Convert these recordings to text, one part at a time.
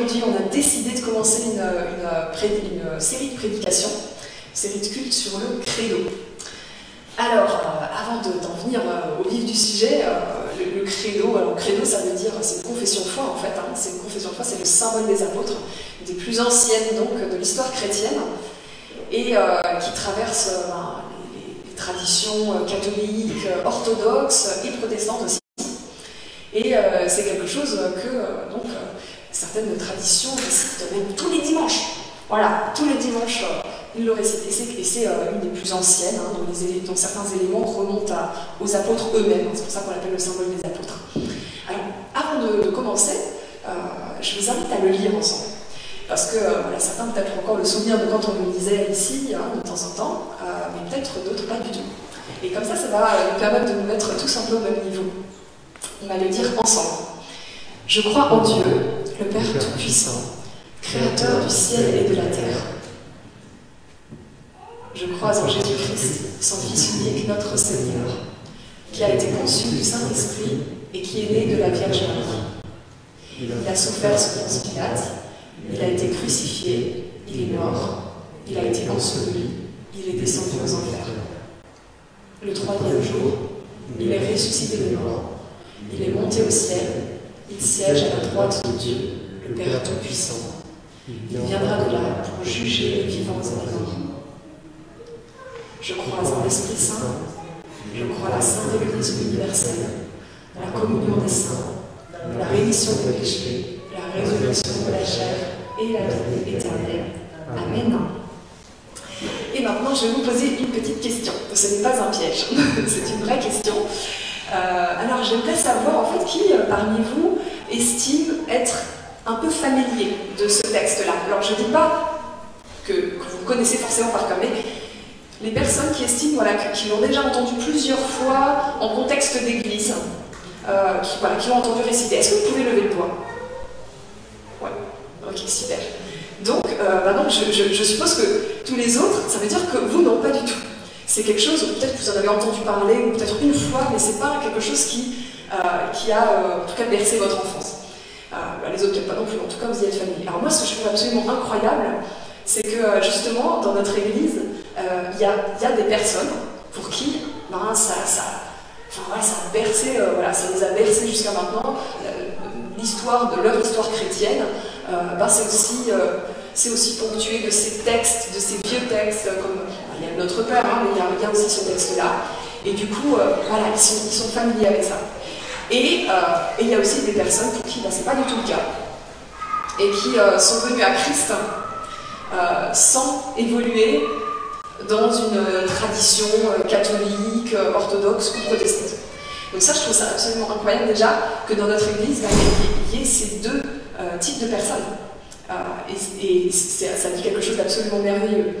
aujourd'hui, on a décidé de commencer une, série de prédications, une série de cultes sur le credo. Alors, avant d'en venir au vif du sujet, le, credo, alors credo ça veut dire, c'est une confession de foi en fait, hein. c'est confession de foi, c'est le symbole des apôtres, des plus anciennes donc de l'histoire chrétienne, et qui traverse ben, les, traditions catholiques, orthodoxes et protestantes aussi. Et c'est quelque chose que donc certaines traditions récitent même tous les dimanches. Voilà, tous les dimanches, ils le récitent. Et c'est une des plus anciennes, hein, dont, certains éléments remontent aux apôtres eux-mêmes. C'est pour ça qu'on l'appelle le symbole des apôtres. Alors, avant de, commencer, euh, je vous invite à le lire ensemble. Parce que euh, voilà, certains peut-être encore le souvenir de quand on le lisait ici, hein, de temps en temps, euh, mais peut-être d'autres pas du tout. Et comme ça, ça va nous permettre de nous mettre tous un peu au même niveau. On va le dire ensemble. Je crois en Dieu, le Père Tout-Puissant, Créateur du ciel et de la terre. Je crois en Jésus-Christ, son Fils unique, notre Seigneur, qui a été conçu du Saint-Esprit et qui est né de la Vierge Marie. Il a souffert sous Pilate, il a été crucifié, il est mort, il a été enseveli, il est descendu aux enfers. Le troisième jour, il est ressuscité de mort, il est monté au ciel, il siège à la droite de Dieu, le Père Tout-Puissant. Il viendra de là pour juger les vivants et les morts. Je crois en l'Esprit Saint, je crois à la Sainte Église universelle, la communion des saints, la rémission des péchés, la résurrection de la chair et la vie éternelle. Amen. Et maintenant, je vais vous poser une petite question. Ce n'est pas un piège, c'est une vraie question. Euh, alors, j'aimerais savoir, en fait, qui euh, parmi vous estime être un peu familier de ce texte-là. Alors, je ne dis pas que, vous connaissez forcément par cœur, mais les personnes qui estiment, voilà, qui l'ont déjà entendu plusieurs fois en contexte d'église, euh, qui, l'ont entendu réciter, est-ce que vous pouvez lever le poids Ouais, ok, super. Donc, maintenant, je, je, suppose que tous les autres, ça veut dire que vous, non, pas du tout. C'est quelque chose, peut-être que vous en avez entendu parler, ou peut-être une fois, mais c'est pas quelque chose qui, euh, a, euh, en tout cas, bercé votre enfance. Euh, les autres, peut-être pas non plus, en tout cas, vous y êtes familier. Alors moi, ce que je trouve absolument incroyable, c'est que, justement, dans notre église, il y a, des personnes pour qui, ben, ça, enfin, ça a bercé, voilà, ça les a bercés jusqu'à maintenant. L'histoire de leur histoire chrétienne, ben, c'est aussi ponctué de ces textes, de ces vieux textes, comme il y a notre Père, hein, mais il y, a, aussi ce texte-là. Et du coup, euh, voilà, ils sont, familiers avec ça. Euh, et, il y a aussi des personnes pour qui ben, ce n'est pas du tout le cas, et qui euh, sont venues à Christ sans évoluer dans une tradition catholique, orthodoxe ou protestante. Donc ça, je trouve ça absolument incroyable déjà que dans notre Église, ben, il y ait ces deux types de personnes. et, ça dit quelque chose d'absolument merveilleux.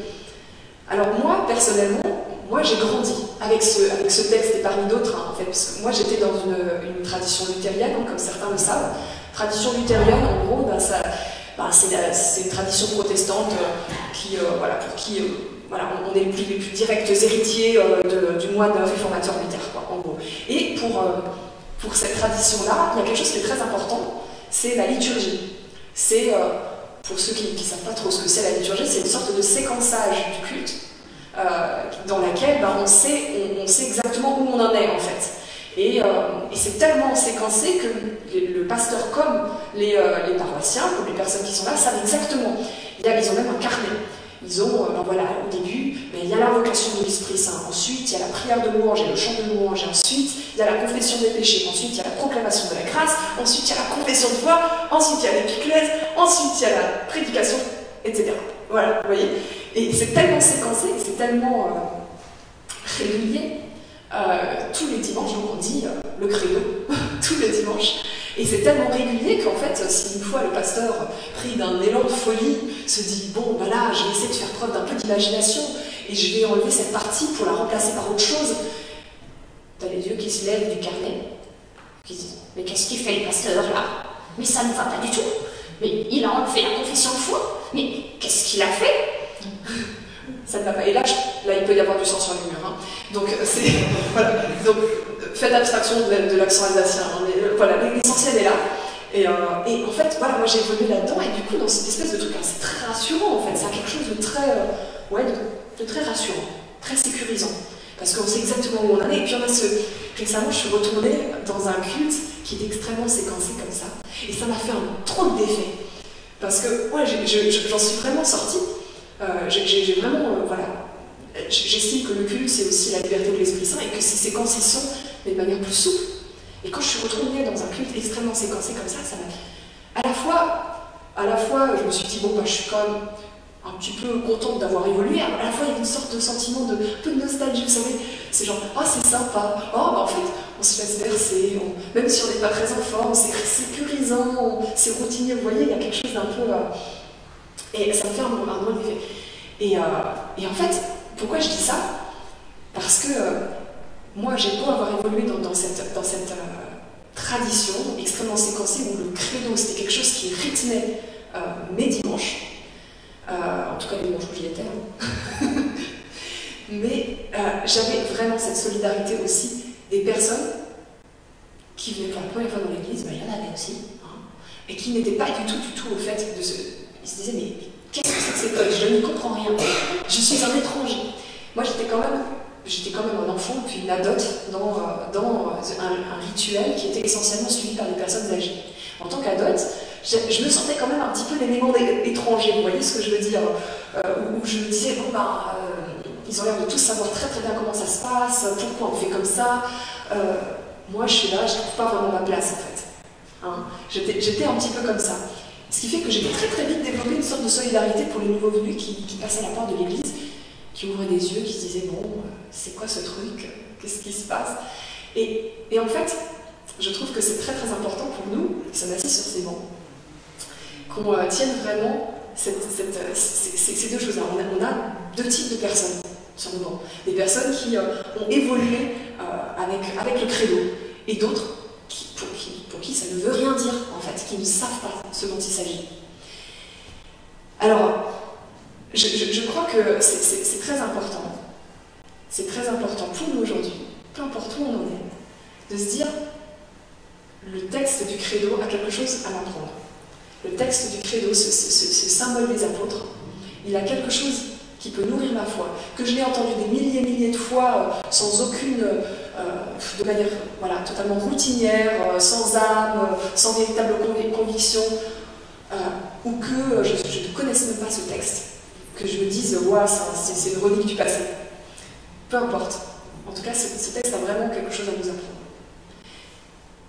Alors moi, personnellement, moi j'ai grandi avec ce, texte et parmi d'autres, hein, en fait, parce que moi j'étais dans une, tradition luthérienne, comme certains le savent. Tradition luthérienne, en gros, bah, bah, c'est une tradition protestante euh, qui, euh, voilà, pour qui euh, voilà, on est les plus, directs héritiers du moine réformateur Luther, quoi, en gros. Et pour, pour cette tradition-là, il y a quelque chose qui est très important, c'est la liturgie. C'est pour ceux qui ne savent pas trop ce que c'est la liturgie, c'est une sorte de séquençage du culte dans laquelle ben, on, sait, exactement où on en est en fait. Et, euh, c'est tellement séquencé que le pasteur comme les, euh, les, paroissiens, comme les personnes qui sont là, savent exactement. Il y a, ils ont même un carnet. Ils ont, ben voilà, au début, ben, il y a l'invocation de l'Esprit Saint, ensuite il y a la prière de louange et le chant de louange, ensuite il y a la confession des péchés, ensuite il y a la proclamation de la grâce, ensuite il y a la confession de foi, ensuite il y a l'épiclèse, ensuite il y a la prédication, etc. Voilà, vous voyez Et c'est tellement séquencé, c'est tellement euh, régulier. Euh, tous les dimanches, on dit euh, le credo, tous les dimanches. Et c'est tellement régulier qu'en fait, si une fois le pasteur, pris d'un élan de folie, se dit Bon, ben là, je vais essayer de faire preuve d'un peu d'imagination et je vais enlever cette partie pour la remplacer par autre chose, t'as les yeux qui se lèvent du carnet, qui disent Mais qu'est-ce qu'il fait le pasteur là? Mais ça ne va pas du tout. Mais il a enlevé la confession de foi. Mais qu'est-ce qu'il a fait? Ça ne va pas. Et là, là, il peut y avoir du sang sur les murs. Hein. Donc, c'est. voilà. Donc, faites abstraction de, l'accent alsacien. Hein. voilà, l'essentiel est là. Et, et, en fait, voilà, moi j'ai évolué là-dedans, et du coup, dans cette espèce de truc, c'est très rassurant en fait, ça a quelque chose de très, ouais, de, de très rassurant, très sécurisant parce qu'on sait exactement où on en est. Et puis on récemment, je suis retournée dans un culte qui est extrêmement séquencé comme ça, et ça m'a fait un trop d'effet. Parce que ouais, j'en suis vraiment sortie. Euh, j'ai vraiment, euh, voilà, j'estime que le culte c'est aussi la liberté de l'Esprit Saint et que ces séquences y sont, mais de manière plus souple. Et quand je suis retournée dans un culte extrêmement séquencé comme ça, ça m'a. À la fois, à la fois, je me suis dit, bon, bah, je suis quand même un petit peu contente d'avoir évolué. À la fois, il y a une sorte de sentiment de de nostalgie, vous savez. C'est genre, ah, c'est sympa. Oh, bah, en fait, on se laisse verser. Même si on n'est pas très en forme, c'est sécurisant, c'est routinier. Vous voyez, il y a quelque chose d'un peu. Euh, et ça me fait un, un effet. Et, euh, en fait, pourquoi je dis ça? Parce que euh, moi, j'ai beau avoir évolué dans, cette, dans cette tradition extrêmement séquencée où le credo, c'était quelque chose qui rythmait mes dimanches. Euh, en tout cas les dimanches où j'y étais. Mais euh, j'avais vraiment cette solidarité aussi des personnes qui venaient pour la première fois dans l'église, ben, il y en avait aussi, hein, et qui n'étaient pas du tout, du tout au fait de ce. Ils se disaient, mais qu'est-ce que c'est que cette école? Je ne comprends rien. Je suis un étranger. Moi, j'étais quand même j'étais quand même un enfant, puis une adote dans, euh, dans un, rituel qui était essentiellement suivi par des personnes âgées. En tant qu'adote, je, me sentais quand même un petit peu l'élément étranger, vous voyez ce que je veux dire? Euh, Où je me disais, bon ben, euh, ils ont l'air de tous savoir très très bien comment ça se passe, pourquoi on fait comme ça. Euh, moi je suis là, je ne trouve pas vraiment ma place en fait. Hein? J'étais un petit peu comme ça. Ce qui fait que j'ai très très vite développé une sorte de solidarité pour les nouveaux venus qui, passaient à la porte de l'église, qui ouvraient les yeux, qui se disaient, bon, c'est quoi ce truc? Qu'est-ce qui se passe? Et, en fait, je trouve que c'est très très important pour nous, qui sommes assis sur ces bancs, qu'on euh, tienne vraiment ces, deux choses On a, deux types de personnes sur le banc. Des personnes qui euh, ont évolué euh, avec, le credo et d'autres pour, qui, ça ne veut rien dire, qui ne savent pas ce dont il s'agit. Alors, je, crois que c'est très important, c'est très important pour nous aujourd'hui, peu importe où on en est, de se dire le texte du credo a quelque chose à m'apprendre le texte du credo, ce, symbole des apôtres, il a quelque chose qui peut nourrir ma foi, que je l'ai entendu des milliers et milliers de fois euh, sans aucune, euh, de manière voilà, totalement routinière, euh, sans âme, sans véritable conviction, ou que je, ne connaisse même pas ce texte, que je me dise, ouais, c'est une relique du passé. Peu importe. En tout cas, ce, texte a vraiment quelque chose à nous apprendre.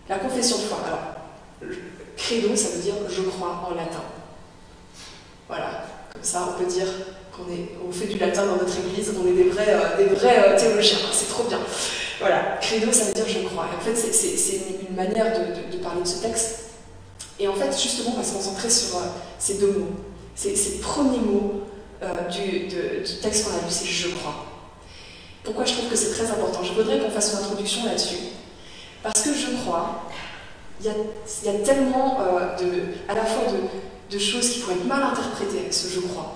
La confession de foi. Alors, Credo, ça veut dire je crois en latin. Voilà, comme ça on peut dire qu'on on fait du latin dans notre église, on est des vrais, euh, des vrais euh, théologiens, c'est trop bien. Voilà, credo, ça veut dire je crois. Et en fait, c'est une manière de, parler de ce texte. Et en fait, justement, on va se concentrer sur euh, ces deux mots, ces, premiers mots du, du, texte qu'on a lu, c'est je crois. Pourquoi je trouve que c'est très important? Je voudrais qu'on fasse une introduction là-dessus. Parce que je crois, il y a, tellement euh, de, à la fois de, choses qui pourraient être mal interprétées ce je crois.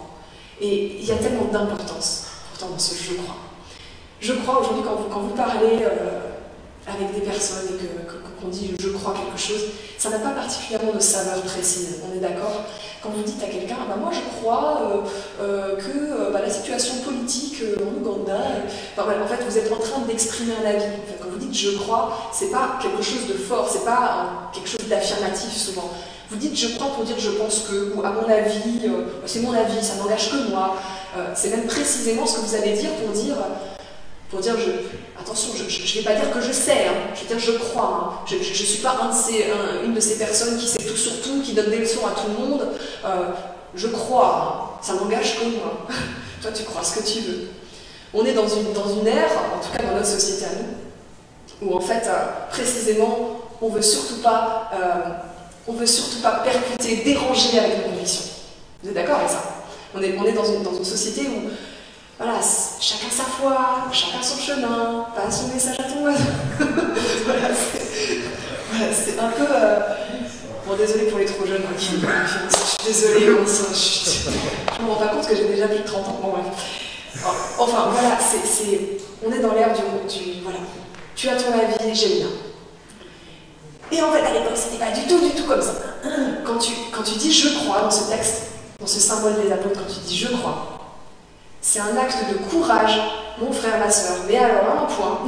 Et il y a tellement d'importance pourtant dans ce je crois. Je crois aujourd'hui, quand vous, parlez euh, avec des personnes et qu'on dit je crois quelque chose, ça n'a pas particulièrement de saveur précise, on est d'accord? Quand vous dites à quelqu'un, bah moi je crois euh, euh, que bah, la situation politique en Ouganda, en fait vous êtes en train d'exprimer un avis. quand vous dites je crois, c'est pas quelque chose de fort, c'est pas quelque chose d'affirmatif souvent. Vous dites je crois pour dire je pense que, ou à mon avis, c'est mon avis, ça n'engage que moi. c'est même précisément ce que vous allez dire pour dire pour dire, je, attention, je ne vais pas dire que je sais, hein. je vais dire je crois. Hein. Je ne suis pas une de ces personnes qui sait tout sur tout, qui donne des leçons à tout le monde. Euh, je crois, ça m'engage que moi. Toi, tu crois ce que tu veux. On est dans une, dans une ère, en tout cas dans notre société à nous, où en fait, euh, précisément, on veut surtout pas, euh, on veut surtout pas percuter, déranger avec nos convictions. Vous êtes d'accord avec ça? On est, on est dans, une, dans une société où voilà, chacun sa foi, chacun son chemin, pas son message à ton voilà, c'est un peu. Euh, bon, désolé pour les trop jeunes qui Je suis désolée, on je me rends pas compte que j'ai déjà plus de 30 ans. Bon. Enfin, voilà, c'est, on est dans l'ère du. Voilà. Tu as ton avis, j'aime bien. Et en fait, à l'époque, c'était pas du tout, du tout comme ça. Quand tu, quand tu dis je crois dans ce texte, dans ce symbole des apôtres, quand tu dis je crois, c'est un acte de courage, mon frère, ma soeur. Mais alors, à un point,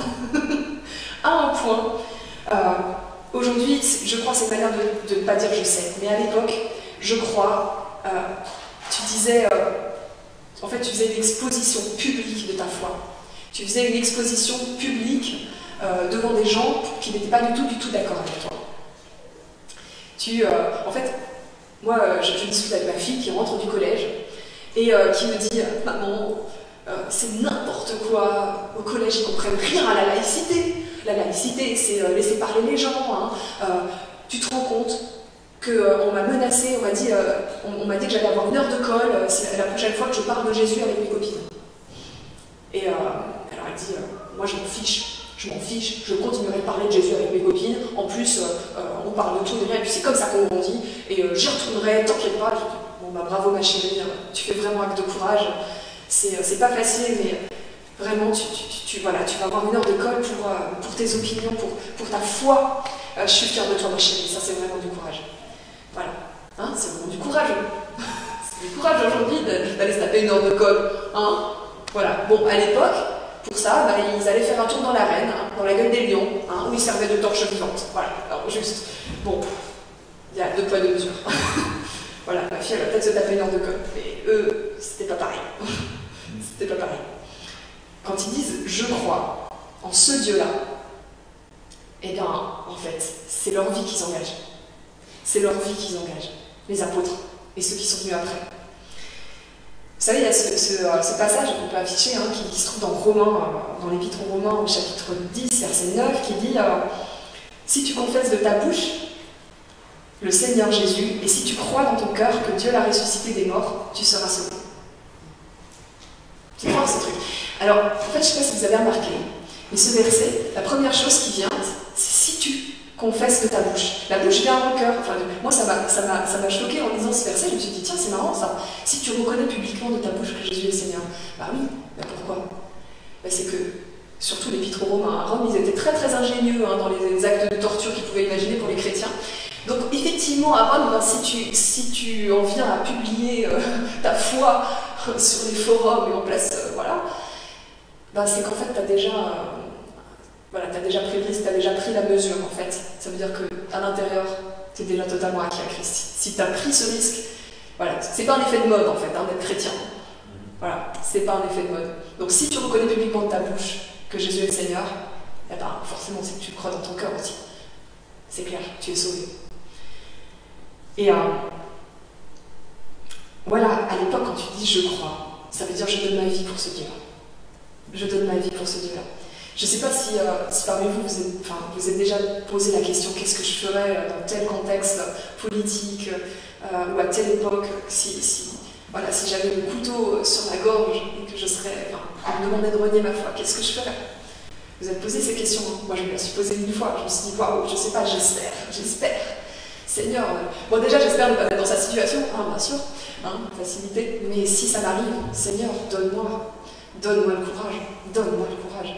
à un point, euh, aujourd'hui, je crois, c'est manière de ne pas dire je sais. Mais à l'époque, je crois, euh, tu disais, euh, en fait, tu faisais une exposition publique de ta foi. Tu faisais une exposition publique devant des gens qui n'étaient pas du tout, du tout d'accord avec toi. Tu, en fait, moi, je, je discute avec ma fille qui rentre du collège et qui me dit Maman, c'est n'importe quoi, au collège ils comprennent rien à la laïcité. La laïcité, c'est laisser parler les gens. Hein. tu te rends compte qu'on m'a menacé, on m'a dit, on, dit que j'allais avoir une heure de colle la prochaine fois que je parle de Jésus avec mes copines. Et alors elle dit, moi je m'en fiche, je m'en fiche, je continuerai de parler de Jésus avec mes copines. En plus, on parle de tout, de rien, et puis c'est comme ça qu'on grandit. Et j'y retournerai, t'inquiète pas. Bah, bravo ma chérie, tu fais vraiment acte de courage. C'est pas facile, mais vraiment, tu, vas avoir une heure de colle pour, pour tes opinions, pour, ta foi. je suis fière de toi, ma chérie, ça c'est vraiment du courage. Voilà. Hein, c'est vraiment du courage. c'est du courage aujourd'hui d'aller se taper une heure de colle. Hein voilà. Bon, à l'époque, pour ça, bah, ils allaient faire un tour dans l'arène, hein, dans la gueule des lions, hein, où ils servaient de torches vivantes. Voilà. Alors, juste. Bon, il y a deux poids, deux mesures. voilà, ma fille, elle va peut-être se taper une heure de colle. Mais eux, c'était pas pareil. c'était pas pareil. Quand ils disent je crois en ce Dieu-là, eh bien, en fait, c'est leur vie qu'ils engagent. C'est leur vie qu'ils engagent, les apôtres et ceux qui sont venus après. Vous savez, il y a ce, euh, passage qu'on peut afficher hein, qui, se trouve dans Romains, euh, dans l'épître aux Romains au chapitre 10, verset 9, qui dit euh, Si tu confesses de ta bouche le Seigneur Jésus, et si tu crois dans ton cœur que Dieu l'a ressuscité des morts, tu seras sauvé. C'est fort ce truc. Alors, en fait, je ne sais pas si vous avez remarqué, mais ce verset, la première chose qui vient, c'est si tu confesse de ta bouche. La bouche vient mon cœur. Enfin, moi, ça m'a choqué en lisant ce verset. Je me suis dit, tiens, c'est marrant ça. Si tu reconnais publiquement de ta bouche que Jésus est Seigneur, bah oui, bah pourquoi? Bah, C'est que, surtout l'épître aux Romains, à Rome, ils étaient très très ingénieux hein, dans les actes de torture qu'ils pouvaient imaginer pour les chrétiens. Donc, effectivement, Rome, bah, si, tu, en viens à publier euh, ta foi sur les forums et en place, euh, voilà, bah, c'est qu'en fait, tu as déjà. Euh, voilà, déjà pris le risque, déjà pris la mesure en fait. Ça veut dire qu'à l'intérieur, tu es déjà totalement acquis à Christ. Si tu as pris ce risque, voilà, c'est pas un effet de mode en fait, hein, d'être chrétien. Voilà, c'est pas un effet de mode. Donc si tu reconnais publiquement de ta bouche que Jésus est le Seigneur, eh ben, forcément c'est que tu crois dans ton cœur aussi. C'est clair, tu es sauvé. Et euh, voilà, à l'époque, quand tu dis je crois, ça veut dire je donne ma vie pour ce Dieu-là. Je donne ma vie pour ce Dieu-là. Je ne sais pas si, euh, parmi vous, vous êtes, vous êtes déjà posé la question qu'est-ce que je ferais euh, dans tel contexte politique ou à telle époque si, si, voilà, si j'avais le couteau sur la gorge et que je serais, enfin, on me demandait de renier ma foi, qu'est-ce que je ferais? Vous avez posé ces questions, hein. moi je me la suis posée une fois, je me suis dit waouh, je ne sais pas, j'espère, j'espère. Seigneur, bon déjà j'espère ne pas être dans sa situation, hein, bien sûr, hein, facilité, mais si ça m'arrive, Seigneur, donne-moi, donne-moi le courage, donne-moi le courage.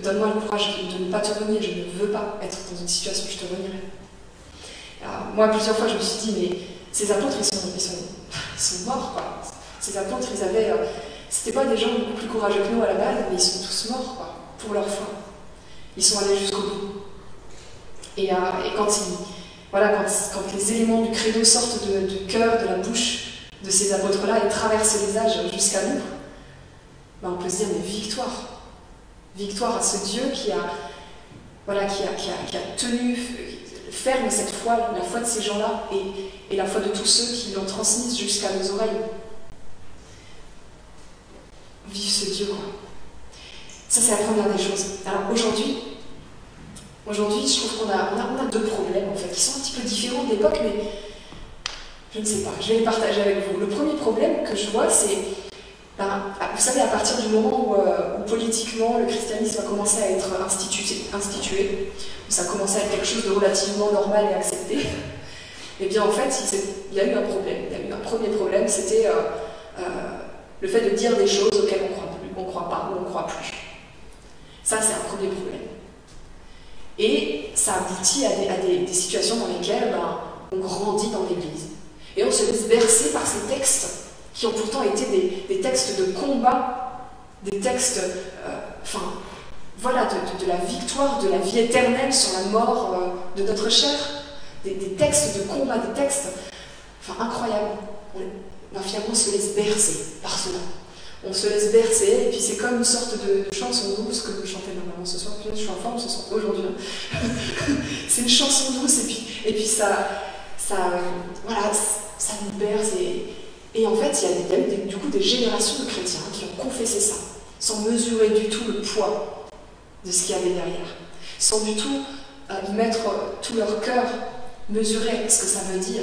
Donne-moi le courage de, ne pas te renier, je ne veux pas être dans une situation où je te renierai. moi, plusieurs fois, je me suis dit, mais ces apôtres, ils sont, ils sont, morts, quoi. Ces apôtres, ils avaient. Euh, c'était pas des gens beaucoup plus courageux que nous à la base, mais ils sont tous morts, quoi, pour leur foi. Ils sont allés jusqu'au bout. Et, euh, et quand, ils, voilà, quand, les éléments du credo sortent du cœur, de la bouche de ces apôtres-là et traversent les âges jusqu'à nous, ben on peut se dire, mais victoire Victoire à ce Dieu qui a, voilà, qui a, qui a, tenu ferme cette foi, la foi de ces gens-là et, et, la foi de tous ceux qui l'ont transmise jusqu'à nos oreilles. Vive ce Dieu, quoi. Ça, c'est la première des choses. Alors aujourd'hui, aujourd'hui, je trouve qu'on a, deux problèmes en fait, qui sont un petit peu différents de l'époque, mais je ne sais pas, je vais les partager avec vous. Le premier problème que je vois, c'est ben, vous savez, à partir du moment euh, où, politiquement le christianisme a commencé à être institué, où ça a commencé à être quelque chose de relativement normal et accepté, eh bien en fait, il y a eu un problème. Il y a eu un premier problème, c'était euh, euh, le fait de dire des choses auxquelles on ne croit, plus, on croit pas ou on ne croit plus. Ça, c'est un premier problème. Et ça aboutit à des, situations dans lesquelles ben, on grandit dans l'Église. Et on se laisse bercer par ces textes qui ont pourtant été des, textes de combat, des textes, euh, voilà, de, la victoire, de la vie éternelle sur la mort euh, de notre chair, des, textes de combat, des textes, incroyables. On, finalement, on se laisse bercer par cela. On se laisse bercer, et puis c'est comme une sorte de, chanson douce que vous chantez normalement ce soir. Je suis en forme ce soir, aujourd'hui. Hein. c'est une chanson douce, et puis, et puis ça, ça, voilà, ça nous berce. Et, en fait, il y a, eu du coup des générations de chrétiens qui ont confessé ça, sans mesurer du tout le poids de ce qu'il y avait derrière, sans du tout euh, y mettre tout leur cœur, mesurer ce que ça veut dire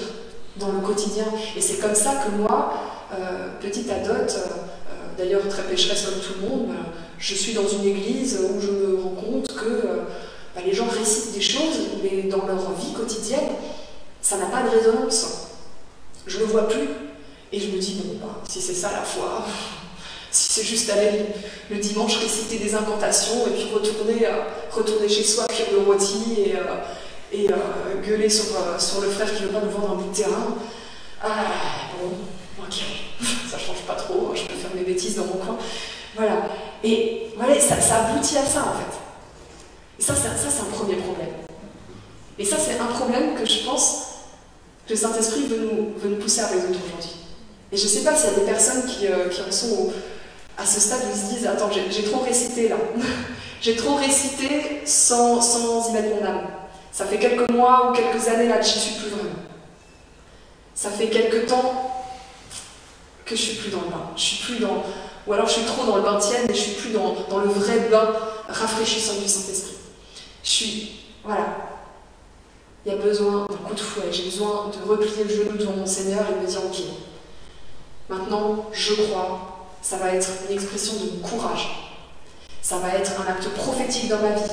dans le quotidien. Et c'est comme ça que moi, euh, petite adote, euh, d'ailleurs très pécheresse comme tout le monde, je suis dans une église où je me rends compte que bah, les gens récitent des choses, mais dans leur vie quotidienne, ça n'a pas de résonance. Je ne le vois plus. Et je me dis, bon, bah, si c'est ça la foi, si c'est juste aller le dimanche réciter des incantations et puis retourner, euh, retourner chez soi, cuire le rôti et, euh, et euh, gueuler sur, sur, le frère qui veut pas nous vendre un bout de terrain, ah, bon, ok, ça change pas faire mes bêtises dans mon coin. Voilà. Et voilà, ça, ça aboutit à ça en fait. Et ça, ça c'est un premier problème. Et ça, c'est un problème que je pense que le Saint-Esprit veut nous, veut nous pousser à résoudre aujourd'hui. Et je ne sais pas s'il y a des personnes qui, euh, qui en sont à ce stade où ils se disent Attends, j'ai trop récité là. j'ai trop récité sans, sans y mettre mon âme. Ça fait quelques mois ou quelques années là que je n'y suis plus vraiment. Ça fait quelques temps que je suis plus dans le bain. Je suis plus dans. Ou alors je suis trop dans le bain tiède, mais je suis plus dans, dans le vrai bain rafraîchissant du Saint-Esprit. Je suis. Voilà il y a besoin d'un coup de fouet, j'ai besoin de replier le genou devant mon Seigneur et de me dire ok, maintenant je crois, ça va être une expression de courage, ça va être un acte prophétique dans ma vie,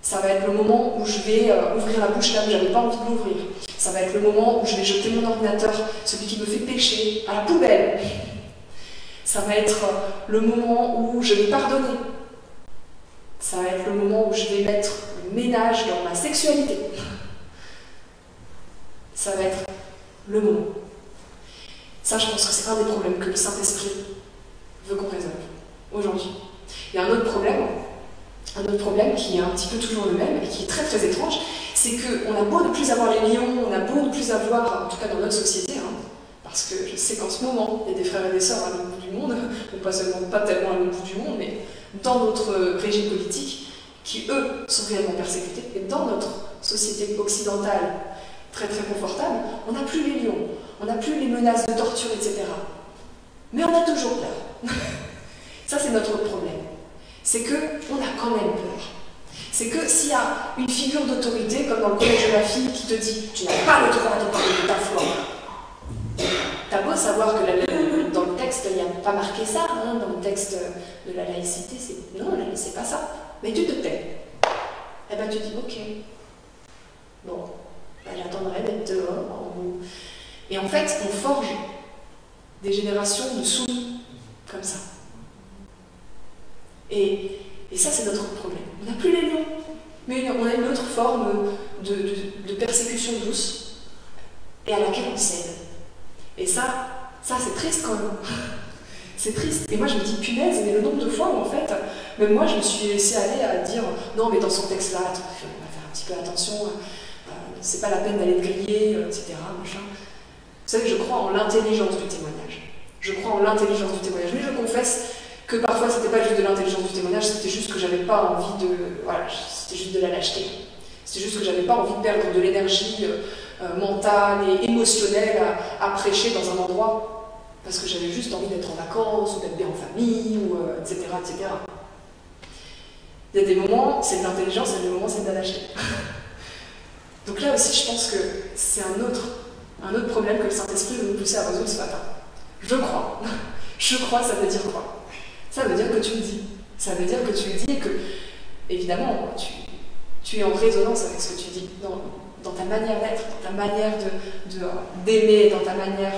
ça va être le moment où je vais euh, ouvrir la bouche là où j'avais pas envie de l'ouvrir, ça va être le moment où je vais jeter mon ordinateur, celui qui me fait pécher, à la poubelle, ça va être le moment où je vais pardonner, ça va être le moment où je vais mettre ménage dans ma sexualité. Ça va être le moment. Ça, je pense que c'est un des problèmes que le Saint-Esprit veut qu'on résolve aujourd'hui. Il y a un autre problème, un autre problème qui est un petit peu toujours le même et qui est très très étrange, c'est qu'on a beau de plus avoir les lions, on a beau de plus avoir, en tout cas dans notre société, hein, parce que je sais qu'en ce moment, il y a des frères et des sœurs à l'autre bout du monde, ou pas seulement pas tellement à l'autre bout du monde, mais dans notre régime politique, qui eux sont réellement persécutés. Et dans notre société occidentale très très confortable, on n'a plus les lions, on n'a plus les menaces de torture, etc. Mais on a toujours peur. Ça, c'est notre problème. C'est que on a quand même peur. C'est que s'il y a une figure d'autorité, comme dans le collège de la fille, qui te dit tu n'as pas le droit de parler de ta foi, t'as beau savoir que dans le texte, il n'y a pas marqué ça, hein, dans le texte de la laïcité, c'est non, c'est pas ça mais tu te tais. Eh bien, tu dis, ok, bon, ben, j'attendrai d'être dehors. Et en fait, on forge des générations de soumis comme ça. Et, ça, c'est notre problème. On n'a plus les lions, mais on a une autre forme de, persécution douce et à laquelle on cède. Et ça, ça c'est triste quand même. C'est triste. Et moi, je me dis, punaise, mais le nombre de fois où, en fait, même moi, je me suis laissée aller à dire, non, mais dans son texte-là, on va faire un petit peu attention, euh, c'est pas la peine d'aller griller, euh, etc. Vous savez, je crois en l'intelligence du témoignage. Je crois en l'intelligence du témoignage. Mais je confesse que parfois, c'était pas juste de l'intelligence du témoignage, c'était juste que j'avais pas envie de. Voilà, c'était juste de la lâcheté. C'était juste que j'avais pas envie de perdre de l'énergie euh, mentale et émotionnelle à prêcher dans un endroit parce que j'avais juste envie d'être en vacances, ou d'être bien en famille, ou, etc., euh, etc. Il y a des moments, c'est de l'intelligence, il y a des moments, c'est de la lâcheté. Donc là aussi, je pense que c'est un autre, un autre problème que le Saint-Esprit veut nous pousser à résoudre ce matin. Je crois. Je crois, ça veut dire quoi? Ça veut dire que tu le dis. Ça veut dire que tu le dis et que, évidemment, tu, tu es en résonance avec ce que tu dis, dans, ta manière d'être, dans ta manière d'aimer, de, dans ta manière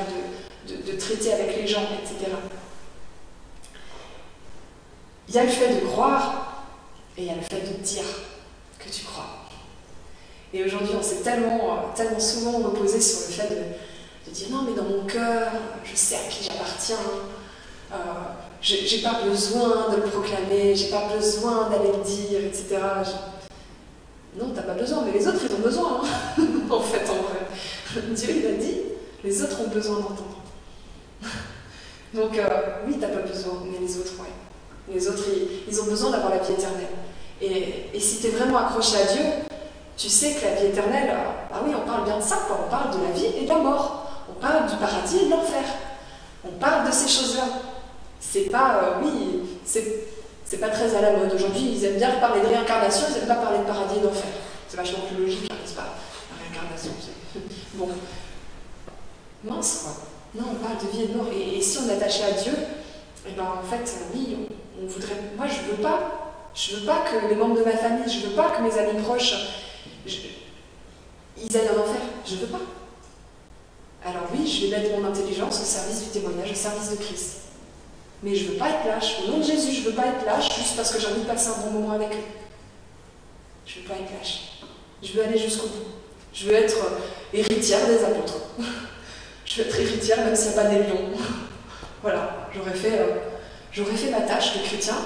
de, de, traiter avec les gens, etc. Il y a le fait de croire et il y a le fait de dire que tu crois. Et aujourd'hui, on s'est tellement, tellement souvent reposé sur le fait de, dire non, mais dans mon cœur, je sais à qui j'appartiens. Euh, j'ai pas besoin de le proclamer, j'ai pas besoin d'aller le dire, etc. Non, t'as pas besoin, mais les autres, ils ont besoin, hein. en fait, en vrai. Dieu, il a dit, les autres ont besoin d'entendre. Donc, euh, oui, t'as pas besoin, mais les autres, ouais. Les autres, ils, ont besoin d'avoir la vie éternelle. Et, et si tu es vraiment accroché à Dieu, tu sais que la vie éternelle, ah oui, on parle bien de ça, quoi. on parle de la vie et de la mort. On parle du paradis et de l'enfer. On parle de ces choses-là. C'est pas, euh, oui, c'est pas très à la mode. Aujourd'hui, ils aiment bien parler de réincarnation, ils n'aiment pas parler de paradis et d'enfer. C'est vachement plus logique, hein, n'est-ce pas La réincarnation, Bon. Mince, quoi. Non, on parle de vie et de mort. Et, si on est attaché à Dieu, eh ben, en fait, oui, on, voudrait. Moi, je veux pas. Je veux pas que les membres de ma famille, je veux pas que mes amis proches, ils aillent en enfer. Je veux pas. Alors oui, je vais mettre mon intelligence au service du témoignage, au service de Christ. Mais je veux pas être lâche. Au nom de Jésus, je veux pas être lâche juste parce que j'ai envie de passer un bon moment avec eux. Je veux pas être lâche. Je veux aller jusqu'au bout. Je veux être héritière des apôtres. je veux être héritière même s'il n'y a pas des lions. voilà, j'aurais fait, euh, fait ma tâche de chrétien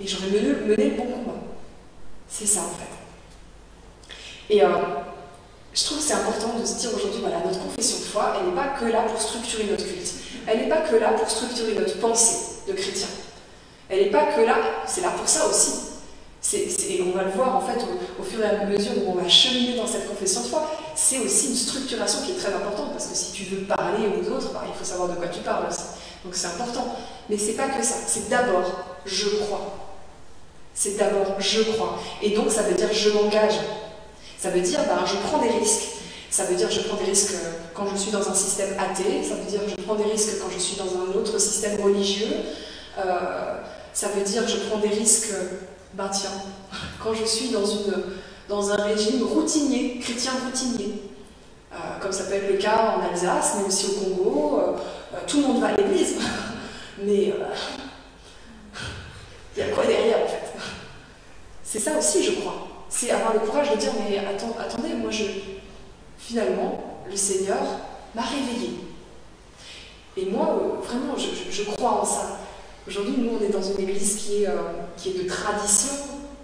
et j'aurais mené, mené, le bon combat. C'est ça en fait. Et euh, je trouve que c'est important de se dire aujourd'hui, voilà, notre confession de foi, elle n'est pas que là pour structurer notre culte. Elle n'est pas que là pour structurer notre pensée de chrétien. Elle n'est pas que là, c'est là pour ça aussi. et on va le voir en fait au, fur et à mesure où on va cheminer dans cette confession de foi, c'est aussi une structuration qui est très importante parce que si tu veux parler aux autres, bah, il faut savoir de quoi tu parles aussi. Donc c'est important. Mais c'est pas que ça, c'est d'abord je crois. C'est d'abord je crois. Et donc ça veut dire je m'engage. Ça veut dire ben, je prends des risques. Ça veut dire je prends des risques quand je suis dans un système athée, ça veut dire je prends des risques quand je suis dans un autre système religieux, euh, ça veut dire je prends des risques, ben tiens, quand je suis dans, une, dans un régime routinier, chrétien routinier, euh, comme ça peut être le cas en Alsace, mais aussi au Congo, euh, tout le monde va à l'église, mais il y a quoi derrière en fait? C'est ça aussi, je crois. C'est avoir le courage de dire, mais attendez, moi je, finalement, le Seigneur m'a réveillé. Et moi, euh, vraiment, je, crois en ça. Aujourd'hui, nous, on est dans une église qui est, euh, qui est de tradition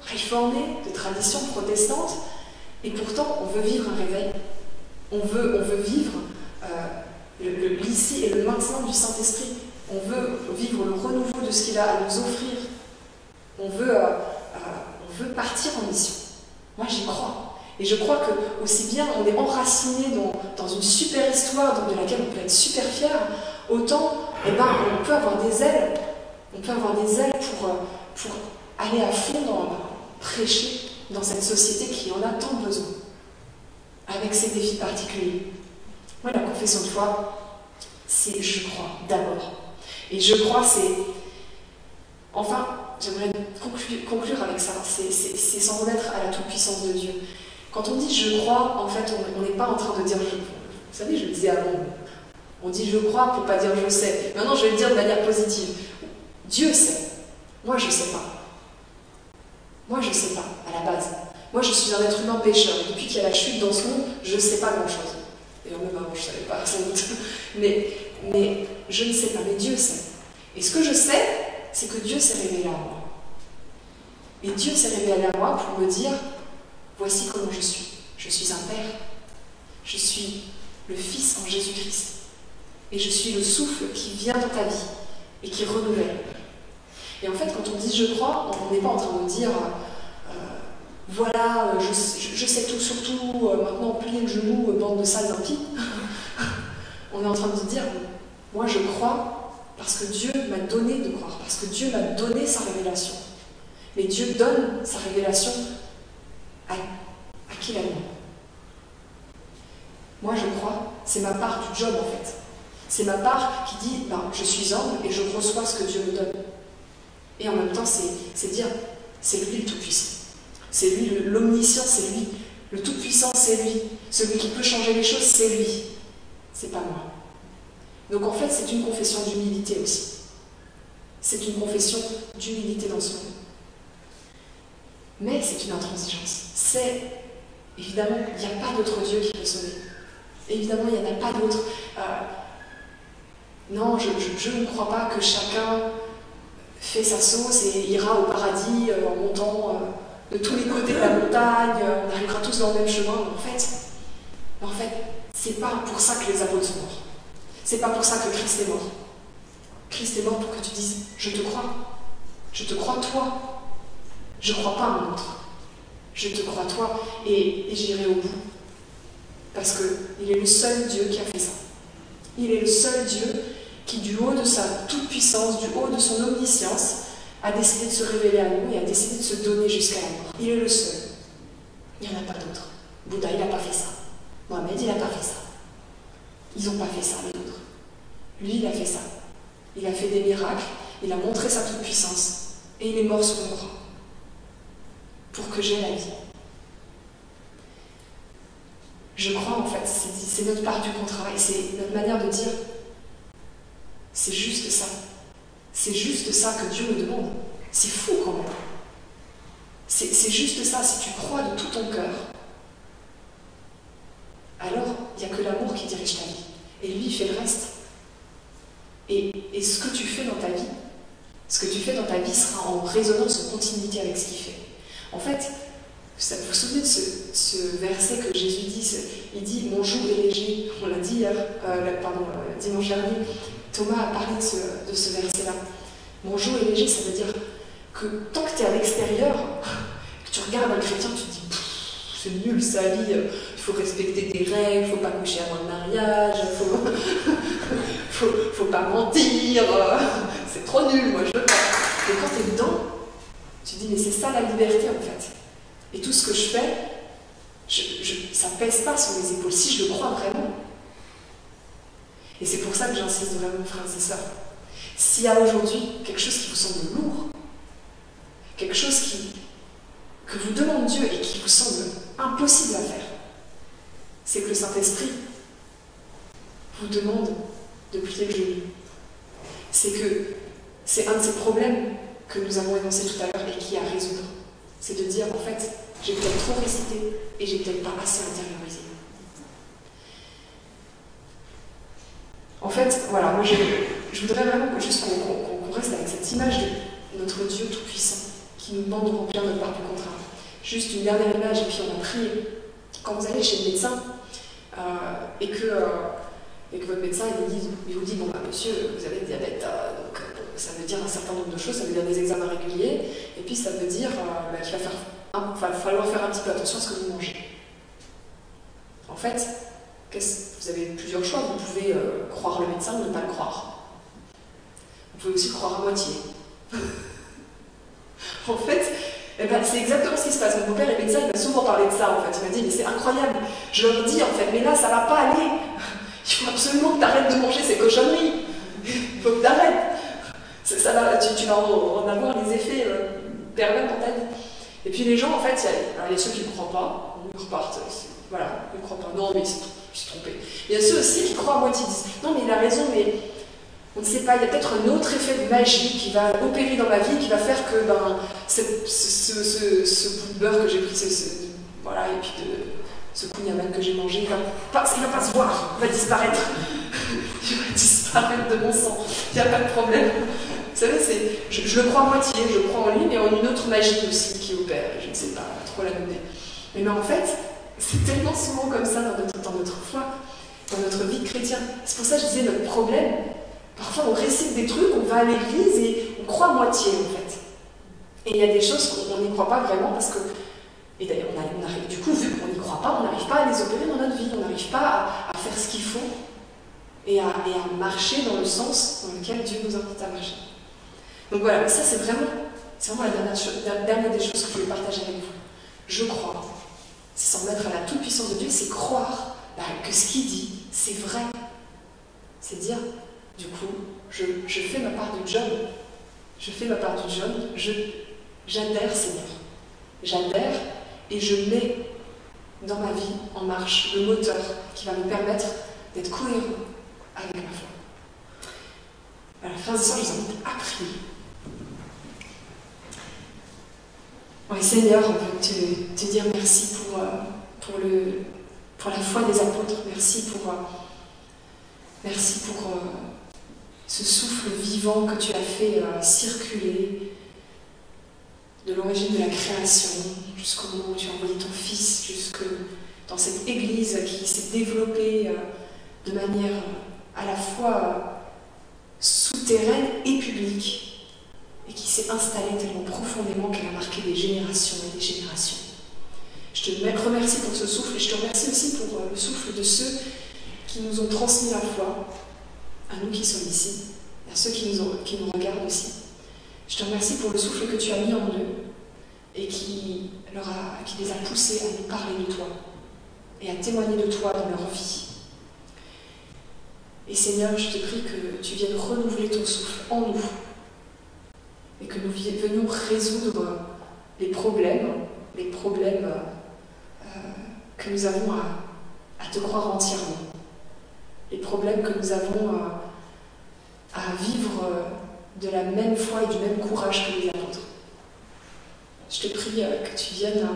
réformée, de tradition protestante, et pourtant, on veut vivre un réveil. On veut, on veut vivre euh, l'ici et le maintenant du Saint-Esprit. On veut vivre le renouveau de ce qu'il a à nous offrir. On veut, on veut partir en mission. Moi, j'y crois. Et je crois que aussi bien on est enraciné dans, une super histoire de laquelle on peut être super fier, autant eh ben, on peut avoir des ailes. On peut avoir des ailes pour, euh, pour aller à fond dans prêcher dans cette société qui en a tant besoin, avec ses défis particuliers. Moi, la confession de foi, c'est je crois d'abord. Et je crois, c'est. Enfin, j'aimerais conclure, avec ça. C'est s'en remettre à la toute-puissance de Dieu. Quand on dit je crois, en fait, on n'est pas en train de dire je. Vous savez, je le disais avant. On dit je crois pour pas dire je sais. Maintenant, je vais le dire de manière positive. Dieu sait. Moi, je sais pas. Moi, je sais pas, à la base. Moi, je suis un être humain pécheur. Depuis qu'il y a la chute dans ce monde, je ne sais pas grand-chose. Et même avant, je ne savais pas. Mais, mais je ne sais pas, mais Dieu sait. Et ce que je sais, c'est que Dieu s'est révélé à moi. Et Dieu s'est révélé à moi pour me dire, voici comment je suis. Je suis un Père. Je suis le Fils en Jésus-Christ. Et je suis le souffle qui vient dans ta vie et qui renouvelle. Et en fait, quand on dit je crois, on n'est pas en train de dire euh, voilà, je, sais tout sur tout, euh, maintenant pliez le genou, bande de sales impies. on est en train de dire moi je crois parce que Dieu m'a donné de croire, parce que Dieu m'a donné sa révélation. Mais Dieu donne sa révélation à, qui la demande. Moi, je crois, c'est ma part du job en fait. C'est ma part qui dit, ben, je suis homme et je reçois ce que Dieu me donne. Et en même temps, c'est dire, c'est lui le Tout-Puissant. C'est lui l'omniscient, c'est lui. Le Tout-Puissant, c'est lui. Celui qui peut changer les choses, c'est lui. C'est pas moi. Donc en fait, c'est une confession d'humilité aussi. C'est une confession d'humilité dans ce monde. Mais c'est une intransigeance. C'est, évidemment, il n'y a pas d'autre Dieu qui peut sauver. Évidemment, il n'y en a pas d'autre. Euh, non, je, ne crois pas que chacun fait sa sauce et ira au paradis euh, en montant euh, de tous les côtés de la montagne, on arrivera tous dans le même chemin. En fait, en fait, c'est pas pour ça que les apôtres sont morts. C'est pas pour ça que Christ est mort. Christ est mort pour que tu dises Je te crois. Je te crois toi. Je ne crois pas à un. Je te crois toi et, j'irai au bout. Parce qu'il est le seul Dieu qui a fait ça. Il est le seul Dieu qui, du haut de sa toute-puissance, du haut de son omniscience, a décidé de se révéler à nous et a décidé de se donner jusqu'à la mort. Il est le seul. Il n'y en a pas d'autre. Bouddha, il n'a pas fait ça. Mohamed, il n'a pas fait ça. Ils n'ont pas fait ça, les autres. Lui, il a fait ça. Il a fait des miracles, il a montré sa toute-puissance, et il est mort sur mon croix, que j'aie la vie. Je crois en fait, c'est notre part du contrat, et c'est notre manière de dire, c'est juste ça. C'est juste ça que Dieu me demande. C'est fou quand même. C'est juste ça, si tu crois de tout ton cœur, alors il n'y a que l'amour qui dirige ta vie. Et lui, il fait le reste. Et, ce que tu fais dans ta vie, ce que tu fais dans ta vie sera en résonance, en continuité avec ce qu'il fait. En fait, vous vous souvenez de ce, verset que Jésus dit Il dit Mon jour est léger. On l'a dit hier, euh, pardon, euh, dimanche dernier. Thomas a parlé de ce, verset-là. Mon jour est léger, ça veut dire que tant que tu es à l'extérieur, que tu regardes un chrétien, tu te dis C'est nul sa vie, il faut respecter des règles, il faut pas coucher avant le mariage, il faut. faut, faut pas mentir, euh, c'est trop nul, moi je veux pas. Et quand tu es dedans, tu dis, mais c'est ça la liberté en fait. Et tout ce que je fais, ça pèse pas sur mes épaules, si je le crois vraiment. Et c'est pour ça que j'insiste vraiment, frères et sœurs. S'il y a aujourd'hui quelque chose qui vous semble lourd, quelque chose qui, que vous demande Dieu et qui vous semble impossible à faire, c'est que le Saint-Esprit vous demande de plier le genou. C'est que c'est un de ces problèmes que nous avons énoncé tout à l'heure et qui est à résoudre. C'est de dire, en fait, j'ai peut-être trop récité et j'ai peut-être pas assez intériorisé. En fait, voilà, moi je, voudrais vraiment juste qu'on reste avec cette image de notre Dieu Tout-Puissant qui nous demande de remplir notre part du contrat. Juste une dernière image, et puis on a prié. Quand vous allez chez le médecin euh, et que euh, et que votre médecin il vous, dit, bon bah, monsieur vous avez le diabète euh, ça veut dire un certain nombre de choses ça veut dire des examens réguliers et puis ça veut dire euh, bah, qu'il va falloir faire un petit peu attention à ce que vous mangez en fait vous avez plusieurs choix vous pouvez croire le médecin ou ne pas le croire vous pouvez aussi croire à moitié en fait eh ben, c'est exactement ce qui se passe. Mon père est médecin, il m'a souvent parlé de ça en fait. Il m'a dit, mais c'est incroyable. Je leur dis en fait, mais là, ça va pas aller. Il faut absolument que tu arrêtes de manger ces cochonneries. Il faut que tu arrêtes. Ça, tu, vas en, avoir les effets euh, pervers dans ta vie. Et puis les gens, en fait, il y, a ceux qui ne croient pas, ils repartent. Voilà, ils ne croient pas. Non, mais ils s'est trompé. Il y a ceux aussi qui croient à moitié, disent Non, mais il a raison, mais on ne sait pas, il y a peut-être un autre effet de magie qui va opérer dans ma vie, qui va faire que ben, ce, bout de beurre que j'ai pris, voilà, et puis de, ce kouign que j'ai mangé, va pas, il ne va pas se voir, il va disparaître. il va disparaître de mon sang. Il n'y a pas de problème. Vous savez, je, je, le crois à moitié, je crois en lui, mais en une autre magie aussi qui opère. Je ne sais pas trop la nommer. Mais, en fait, c'est tellement souvent comme ça dans notre, foi, dans notre vie chrétienne. C'est pour ça que je disais notre problème. Parfois, on récite des trucs, on va à l'église et on croit à moitié, en fait. Et il y a des choses qu'on n'y croit pas vraiment parce que et d'ailleurs, on, arrive, du coup, vu qu'on n'y croit pas, on n'arrive pas à les opérer dans notre vie, on n'arrive pas à, faire ce qu'il faut et à, marcher dans le sens dans lequel Dieu nous invite à marcher. Donc voilà, ça c'est vraiment, vraiment la dernière, des choses que je voulais partager avec vous. Je crois, c'est s'en mettre à la toute-puissance de Dieu, c'est croire bah, que ce qu'il dit, c'est vrai. C'est dire, du coup, je, fais ma part du job, je fais ma part du job, j'adhère Seigneur. J'adhère et je mets dans ma vie en marche le moteur qui va me permettre d'être cohérent avec ma foi. Alors, frères et sœurs, je vous invite à prier. Oui, Seigneur, on veut te, te dire merci pour, euh, pour, le, pour la foi des apôtres. Merci pour, euh, merci pour euh, ce souffle vivant que tu as fait circuler de l'origine de la création jusqu'au moment où tu as envoyé ton Fils, jusque dans cette Église qui s'est développée de manière à la fois souterraine et publique et qui s'est installée tellement profondément qu'elle a marqué des générations et des générations. Je te remercie pour ce souffle et je te remercie aussi pour euh, le souffle de ceux qui nous ont transmis la foi, à nous qui sommes ici, à ceux qui nous, regardent aussi. Je te remercie pour le souffle que tu as mis en eux et qui, leur a, qui les a poussés à nous parler de toi et à témoigner de toi dans leur vie. Et Seigneur, je te prie que tu viennes renouveler ton souffle en nous que nous venions résoudre les problèmes, les problèmes euh, que nous avons à, te croire entièrement, les problèmes que nous avons à, vivre de la même foi et du même courage que les apôtres. Je te prie euh, que tu viennes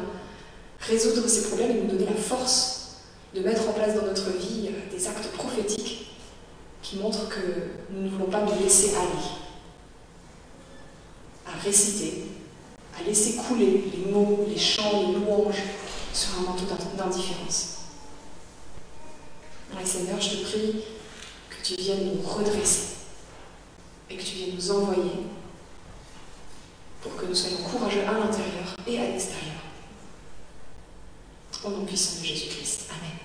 résoudre ces problèmes et nous donner la force de mettre en place dans notre vie euh, des actes prophétiques qui montrent que nous ne voulons pas nous laisser aller réciter, à laisser couler les mots, les chants, les louanges sur un manteau d'indifférence. Et Seigneur, je te prie que tu viennes nous redresser et que tu viennes nous envoyer pour que nous soyons courageux à l'intérieur et à l'extérieur. Au nom puissant de Jésus-Christ. Amen.